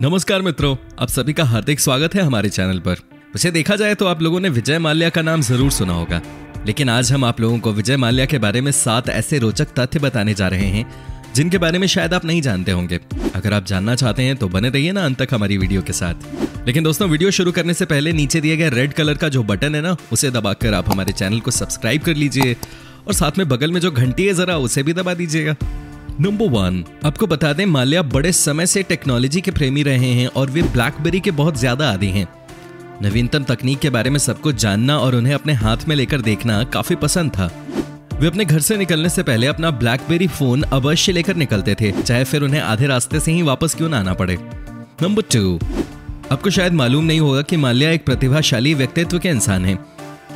नमस्कार मित्रों, आप सभी का हार्दिक स्वागत है हमारे चैनल पर। वैसे देखा जाए तो आप लोगों ने विजय माल्या का नाम ज़रूर सुना होगा। लेकिन आज हम आप लोगों को विजय माल्या के बारे में सात ऐसे रोचक तथ्य बताने जा रहे हैं, जिनके बारे में शायद आप नहीं जानते होंगे। अगर आप जानना चाहते हैं तो बने रहिए ना अंत तक हमारी वीडियो के साथ। लेकिन दोस्तों, वीडियो शुरू करने से पहले नीचे दिए गए रेड कलर का जो बटन है ना, उसे दबाकर आप हमारे चैनल को सब्सक्राइब कर लीजिए, और साथ में बगल में जो घंटी है जरा, उसे भी दबा दीजिएगा। नंबर वन आपको बता दें, माल्या बड़े समय से टेक्नोलॉजी के प्रेमी रहे हैं और वे ब्लैकबेरी के बहुत ज़्यादा आदि हैं। नवीनतम तकनीक के बारे में सबको जानना और उन्हें अपने हाथ में लेकर देखना काफ़ी पसंद था। वे अपने घर से निकलने से पहले अपना ब्लैकबेरी फ़ोन अवश्य लेकर निकलते थे, चाहे फिर उन्हें आधे रास्ते से ही वापस क्यों ना आना पड़े। नंबर टू आपको शायद मालूम नहीं होगा कि माल्या एक प्रतिभाशाली व्यक्तित्व के इंसान हैं।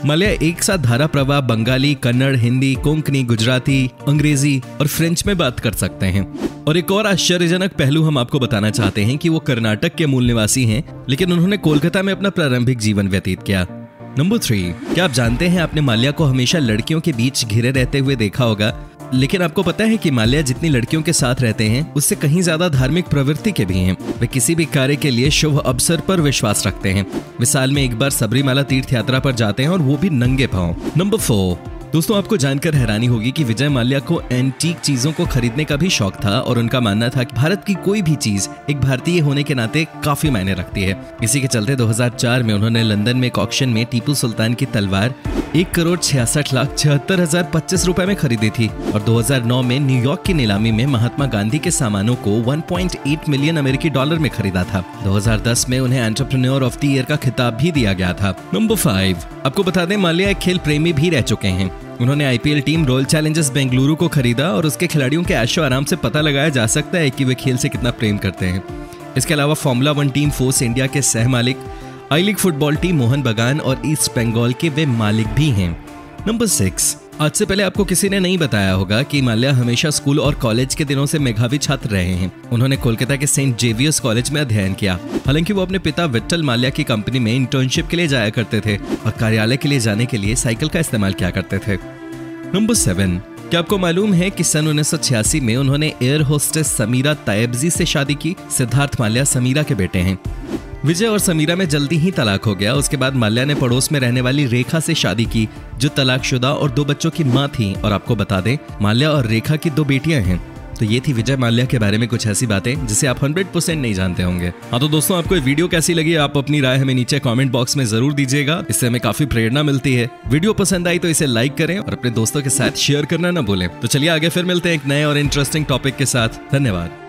माल्या एक साथ धारा प्रवाह, बंगाली, कन्नड़, हिंदी, कोंकणी, गुजराती, अंग्रेज़ी और फ्रेंच में बात कर सकते हैं। और एक और आश्चर्यजनक पहलू हम आपको बताना चाहते हैं कि वो कर्नाटक के मूल निवासी हैं, लेकिन उन्होंने कोलकाता में अपना प्रारंभिक जीवन व्यतीत किया। नंबर थ्री, क्या आप जानते हैं, आपने माल्या को हमेशा लड़कियों के बीच घिरे रहते हुए देखा होगा? लेकिन आपको पता है कि माल्या जितनी लड़कियों के साथ रहते हैं, उससे कहीं ज़्यादा धार्मिक प्रवृत्ति के भी हैं। वे किसी भी कार्य के लिए शुभ अवसर पर विश्वास रखते हैं। मिसाल में एक बार सबरीमाला तीर्थ यात्रा पर जाते हैं और वो भी नंगे पाओ नंबर फोर। दोस्तों, आपको जानकर हैरानी होगी कि विजय माल्या को एंटीक चीज़ों को खरीदने का भी शौक था और उनका मानना था कि भारत की कोई भी चीज़ एक भारतीय होने के नाते काफ़ी मायने रखती है। इसी के चलते 2004 में उन्होंने लंदन में एक ऑक्शन में टीपू सुल्तान की तलवार एक करोड़ छियासठ लाख छिहत्तर हज़ार पच्चीस रूपए में खरीदी थी और 2009 में न्यूयॉर्क की नीलामी में महात्मा गांधी के सामानों को 1.8 मिलियन अमेरिकी डॉलर में खरीदा था। 2010 में उन्हें एंटरप्रेन्योर ऑफ़ द ईयर का खिताब भी दिया गया था। नंबर फाइव, आपको बता दें, माल्या एक खेल प्रेमी भी रह चुके हैं। उन्होंने IPL team Royal Challengers Bengaluru को खरीदा और उसके खिलाड़ियों के ऐशो आराम से पता लगाया जा सकता है कि वे खेल से कितना प्रेम करते हैं। इसके अलावा Formula One team Force India के सह मालिक I League football team Mohun Bagan और ईस्ट बंगाल के वे मालिक भी हैं। नंबर सिक्स आज से पहले आपको किसी ने नहीं बताया होगा कि माल्या हमेशा स्कूल और कॉलेज के दिनों से मेघावी छात्र रहे हैं। उन्होंने कोलकाता के सेंट जेवियर्स कॉलेज में अध्ययन किया। हालाँकि वो अपने पिता विट्टल माल्या की कंपनी में इंटर्नशिप के लिए जाया करते थे और कार्यालय के लिए जाने के लिए साइकिल का इस्तेमाल किया करते थे। नंबर सेवन, क्या आपको मालूम है कि सन उन्नीस सौ छियासी में उन्होंने एयर होस्टेस समीरा तायबजी से शादी की? सिद्धार्थ माल्या समीरा के बेटे हैं। विजय और समीरा में जल्दी ही तलाक हो गया। उसके बाद माल्या ने पड़ोस में रहने वाली रेखा से शादी की, जो तलाकशुदा और दो बच्चों की माँ थी। और आपको बता दें, माल्या और रेखा की दो बेटियाँ हैं। तो ये थी विजय माल्या के बारे में कुछ ऐसी बातें, जिसे आप 100 परसेंट नहीं जानते होंगे। हाँ तो दोस्तों, आपको वीडियो कैसी लगी, आप अपनी राय हमें नीचे कमेंट बॉक्स में ज़रूर दीजिएगा। इससे हमें काफ़ी प्रेरणा मिलती है। वीडियो पसंद आई तो इसे लाइक करें और अपने दोस्तों के साथ शेयर करना ना भूलें। तो चलिए आगे फिर मिलते हैं एक नए और इंटरेस्टिंग टॉपिक के साथ। धन्यवाद।